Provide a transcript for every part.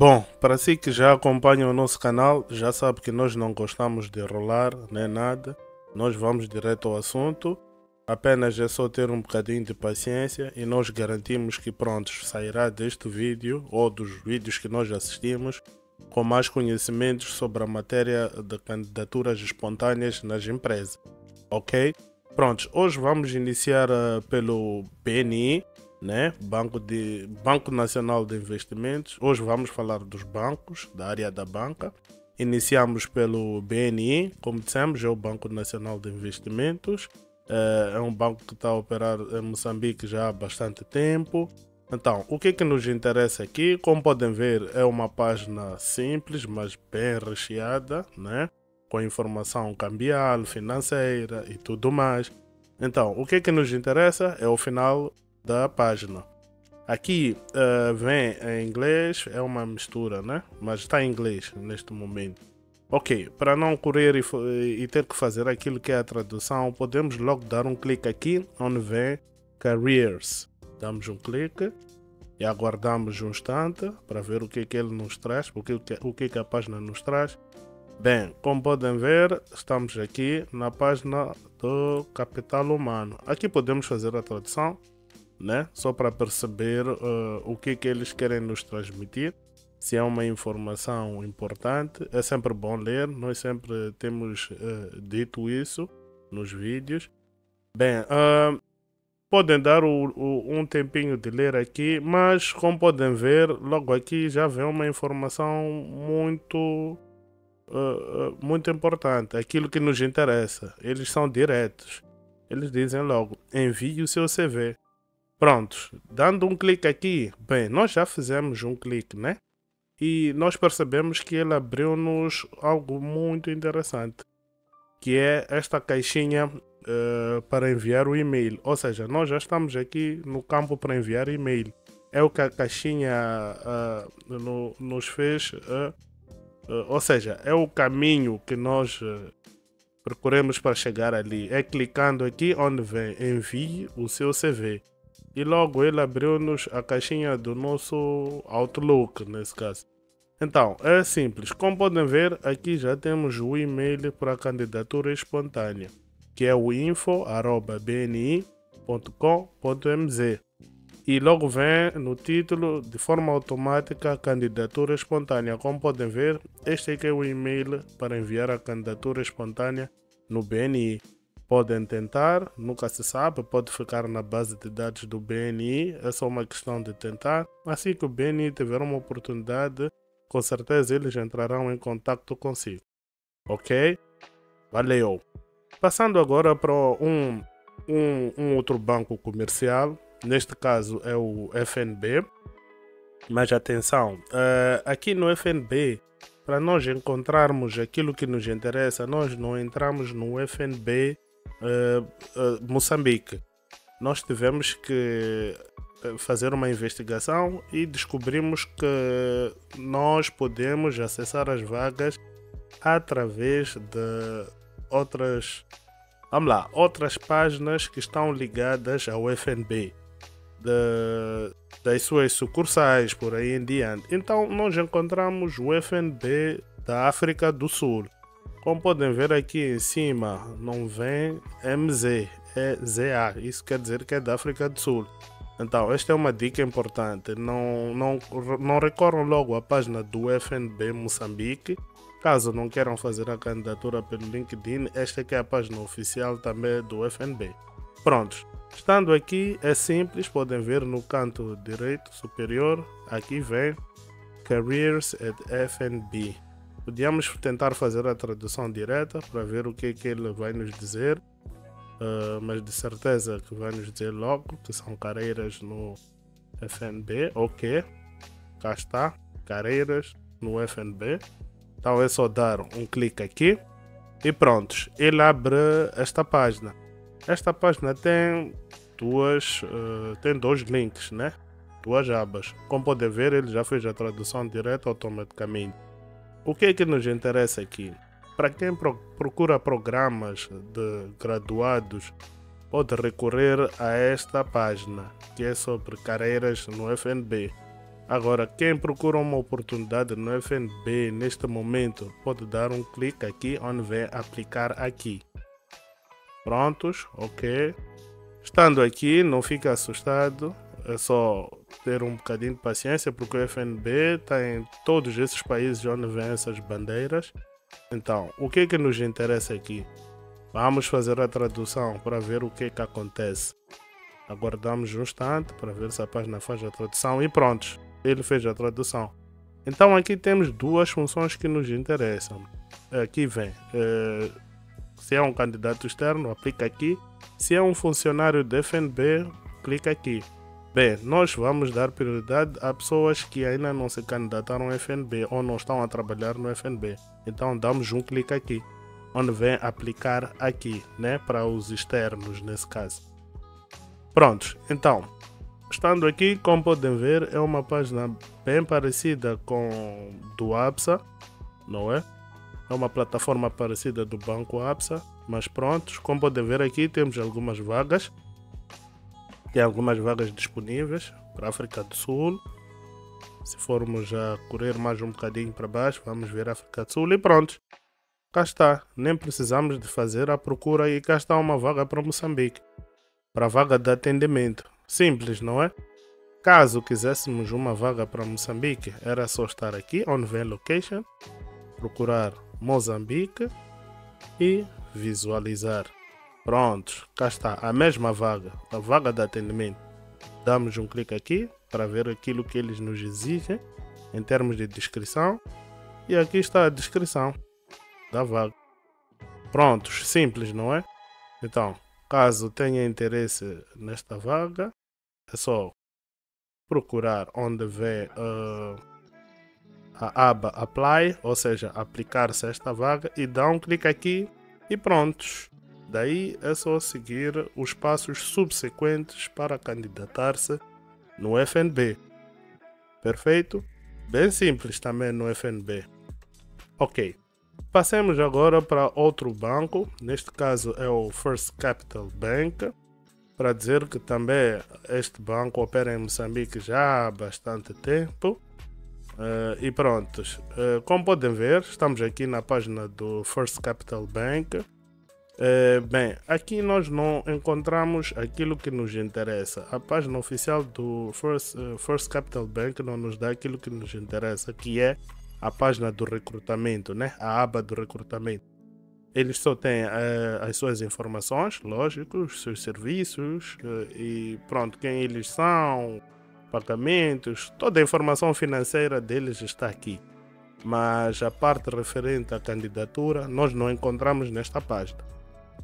Bom, para si que já acompanha o nosso canal, já sabe que nós não gostamos de rolar nem nada. Nós vamos direto ao assunto. Apenas é só ter um bocadinho de paciência e nós garantimos que pronto, sairá deste vídeo ou dos vídeos que nós assistimos com mais conhecimentos sobre a matéria de candidaturas espontâneas nas empresas. Ok? Prontos, hoje vamos iniciar uh, pelo BNI, né? Banco, de, Banco Nacional de Investimentos. Hoje vamos falar dos bancos, da área da banca. Iniciamos pelo BNI, como dissemos, é o Banco Nacional de Investimentos. É, é um banco que está a operar em Moçambique já há bastante tempo. Então, o que, é que nos interessa aqui? Como podem ver, é uma página simples, mas bem recheada, né? com informação cambial, financeira e tudo mais. Então, o que, é que nos interessa é o final da página. Aqui uh, vem em inglês, é uma mistura, né? Mas está em inglês neste momento. Ok, para não correr e, e, ter que fazer aquilo que é a tradução, podemos logo dar um clique aqui onde vem Careers. Damos um clique e aguardamos um instante para ver o que, é que ele nos traz, o que, o que, é que a página nos traz. Bem, como podem ver, estamos aqui na página do capital humano. Aqui podemos fazer a tradução, né? Só para perceber uh, o que, é que eles querem nos transmitir se é uma informação importante, é sempre bom ler. Nós sempre temos uh, dito isso nos vídeos. Bem, uh, podem dar o, o, um tempinho de ler aqui, mas como podem ver, logo aqui já vem uma informação muito, uh, muito importante. Aquilo que nos interessa. Eles são diretos. Eles dizem logo: envie o seu CV. Prontos, dando um clique aqui, bem, nós já fizemos um clique, né? e nós percebemos que ele abriu-nos algo muito interessante, que é esta caixinha uh, para enviar o e-mail. Ou seja, nós já estamos aqui no campo para enviar e-mail. É o que a caixinha uh, no, nos fez, uh, ou seja, é o caminho que nós procuramos para chegar ali. É clicando aqui onde vem envie o seu CV e logo ele abriu-nos a caixinha do nosso Outlook, nesse caso. Então, é simples. Como podem ver, aqui já temos o e-mail para candidatura espontânea, que é o info.bni.com.mz. E logo vem no título, de forma automática, candidatura espontânea. Como podem ver, este aqui é o e-mail para enviar a candidatura espontânea no BNI. Podem tentar, nunca se sabe, pode ficar na base de dados do BNI, é só uma questão de tentar. Assim que o BNI tiver uma oportunidade, com certeza eles entrarão em contato consigo. Ok? Valeu! Passando agora para um, um, um outro banco comercial, neste caso é o FNB. Mas atenção, uh, aqui no FNB, para nós encontrarmos aquilo que nos interessa, nós não entramos no FNB uh, Moçambique. Nós tivemos que eh, fazer uma investigação e descobrimos que nós podemos acessar as vagas através de outras vamos lá, outras páginas que estão ligadas ao FNB de, das suas sucursais por aí em diante. Então nós encontramos o FNB da África do Sul. Como podem ver aqui em cima, não vem MZ, é ZA. Isso quer dizer que é da África do Sul. Então, esta é uma dica importante. Não, não, não recorram logo à página do FNB Moçambique. Caso não queiram fazer a candidatura pelo LinkedIn, esta é a página oficial também do FNB. Prontos. Estando aqui, é simples, podem ver no canto direito superior, aqui vem Careers at FNB. Podíamos tentar fazer a tradução direta para ver o que, é que ele vai nos dizer, uh, mas de certeza que vai nos dizer logo que são carreiras no FNB. Ok, cá está, carreiras no FNB. Então é só dar um clique aqui e prontos, ele abre esta página. Esta página tem duas, uh, tem dois links, né? Duas abas. Como podem ver, ele já fez a tradução direta automaticamente. O que é que nos interessa aqui? Para quem procura programas de graduados, pode recorrer a esta página, que é sobre carreiras no FNB. Agora, quem procura uma oportunidade no FNB neste momento pode dar um clique aqui onde vem aplicar aqui. Prontos, ok. Estando aqui, não fica assustado, é só ter um bocadinho de paciência porque o FNB está em todos esses países onde vêm essas bandeiras. Então, o que é que nos interessa aqui? Vamos fazer a tradução para ver o que é que acontece. Aguardamos um instante para ver se a página faz a tradução e pronto, ele fez a tradução. Então aqui temos duas funções que nos interessam. Aqui vem, eh, se é um candidato externo, aplica aqui. Se é um funcionário do FNB, clica aqui. Bem, nós vamos dar prioridade a pessoas que ainda não se candidataram ao FNB ou não estão a trabalhar no FNB. Então damos um clique aqui, onde vem aplicar aqui, né, para os externos nesse caso. Prontos, então, estando aqui, como podem ver, é uma página bem parecida com do APSA, não é? É uma plataforma parecida do Banco APSA, mas prontos, como podem ver aqui, temos algumas vagas tem algumas vagas disponíveis para a África do Sul. Se formos a correr mais um bocadinho para baixo, vamos ver a África do Sul e pronto. Cá está, nem precisamos de fazer a procura e cá está uma vaga para Moçambique. Para a vaga de atendimento. Simples, não é? Caso quiséssemos uma vaga para Moçambique, era só estar aqui, onde vem location, procurar Moçambique e visualizar. Prontos, cá está a mesma vaga, a vaga de atendimento. Damos um clique aqui para ver aquilo que eles nos exigem em termos de descrição. E aqui está a descrição da vaga. Prontos, simples, não é? Então, caso tenha interesse nesta vaga, é só procurar onde vê uh, a aba Apply, ou seja, aplicar-se esta vaga e dar um clique aqui e prontos. Daí é só seguir os passos subsequentes para candidatar-se no FNB. Perfeito? Bem simples também no FNB. Ok. Passemos agora para outro banco, neste caso é o First Capital Bank, para dizer que também este banco opera em Moçambique já há bastante tempo. Uh, e prontos, uh, como podem ver, estamos aqui na página do First Capital Bank. É, bem, aqui nós não encontramos aquilo que nos interessa. A página oficial do First, uh, First Capital Bank não nos dá aquilo que nos interessa, que é a página do recrutamento, né? a aba do recrutamento. Eles só têm uh, as suas informações, lógico, os seus serviços uh, e pronto, quem eles são, pagamentos, toda a informação financeira deles está aqui. Mas a parte referente à candidatura nós não encontramos nesta página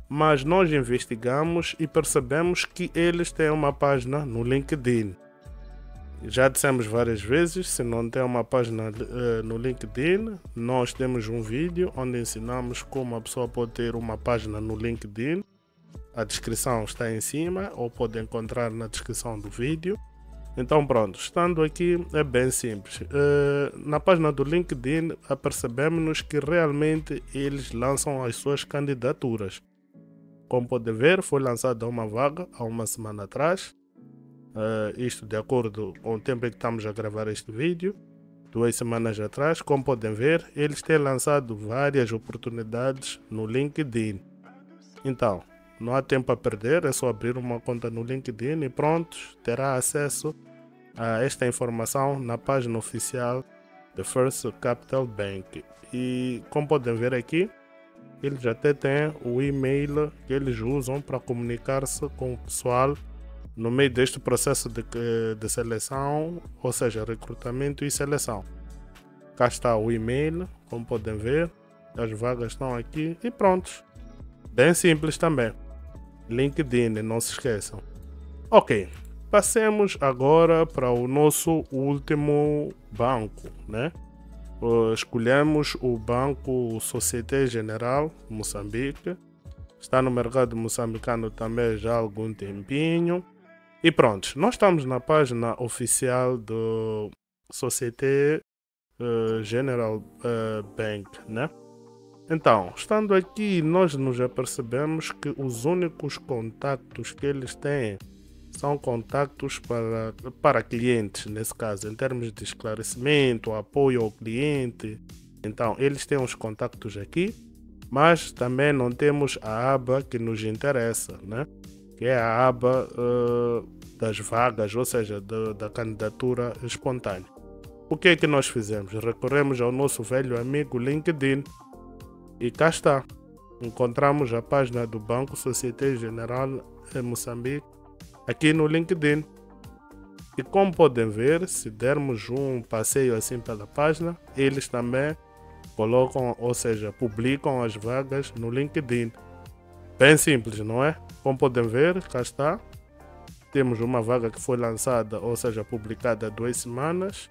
mas nós investigamos e percebemos que eles têm uma página no LinkedIn. Já dissemos várias vezes, se não tem uma página uh, no LinkedIn, nós temos um vídeo onde ensinamos como a pessoa pode ter uma página no LinkedIn. A descrição está em cima ou pode encontrar na descrição do vídeo. Então pronto, estando aqui é bem simples. Uh, na página do LinkedIn apercebemos que realmente eles lançam as suas candidaturas. Como pode ver, foi lançada uma vaga há uma semana atrás. Uh, isto de acordo com o tempo em que estamos a gravar este vídeo. Duas semanas atrás, como podem ver, eles têm lançado várias oportunidades no LinkedIn. Então, não há tempo a perder, é só abrir uma conta no LinkedIn e pronto, terá acesso a esta informação na página oficial da First Capital Bank. E como podem ver aqui, eles até têm o e-mail que eles usam para comunicar-se com o pessoal no meio deste processo de, de seleção, ou seja, recrutamento e seleção. Cá está o e-mail, como podem ver, as vagas estão aqui e prontos. Bem simples também. LinkedIn, não se esqueçam. Ok, passemos agora para o nosso último banco, né? Uh, escolhemos o Banco Societe General Moçambique. Está no mercado moçambicano também já há algum tempinho. E pronto, nós estamos na página oficial do Societe uh, General uh, Bank, né? Então, estando aqui, nós nos apercebemos que os únicos contactos que eles têm são contactos para, para clientes, nesse caso, em termos de esclarecimento, apoio ao cliente. Então, eles têm os contactos aqui, mas também não temos a aba que nos interessa, né? que é a aba uh, das vagas, ou seja, da candidatura espontânea. O que é que nós fizemos? Recorremos ao nosso velho amigo LinkedIn e cá está. Encontramos a página do Banco Societe General em Moçambique aqui no LinkedIn. E como podem ver, se dermos um passeio assim pela página, eles também colocam, ou seja, publicam as vagas no LinkedIn. Bem simples, não é? Como podem ver, cá está. Temos uma vaga que foi lançada, ou seja, publicada há duas semanas,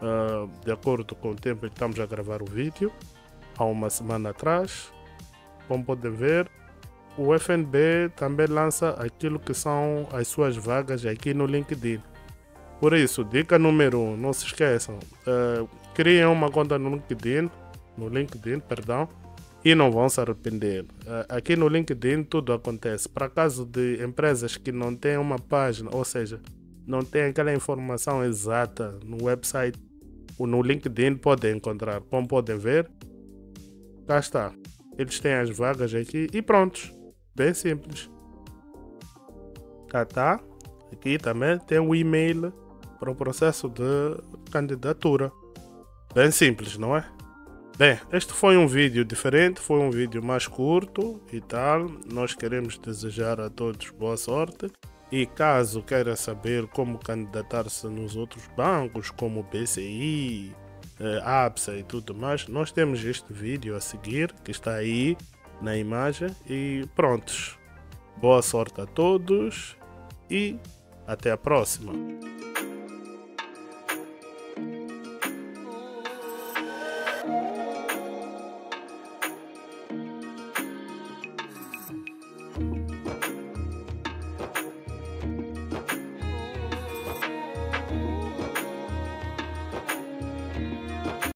uh, de acordo com o tempo em que estamos a gravar o vídeo, há uma semana atrás. Como podem ver, o FNB também lança aquilo que são as suas vagas aqui no LinkedIn. Por isso, dica número 1, um, não se esqueçam, uh, criem uma conta no LinkedIn, no LinkedIn, perdão, e não vão se arrepender. Uh, aqui no LinkedIn tudo acontece. Para caso de empresas que não têm uma página, ou seja, não têm aquela informação exata no website, ou no LinkedIn podem encontrar. Como podem ver, cá está. Eles têm as vagas aqui e prontos. Bem simples. Cá tá. Aqui também tem o e-mail para o processo de candidatura. Bem simples, não é? Bem, este foi um vídeo diferente, foi um vídeo mais curto e tal. Nós queremos desejar a todos boa sorte. E caso queira saber como candidatar-se nos outros bancos, como BCI, eh, APSA e tudo mais, nós temos este vídeo a seguir que está aí na imagem e prontos. Boa sorte a todos e até a próxima.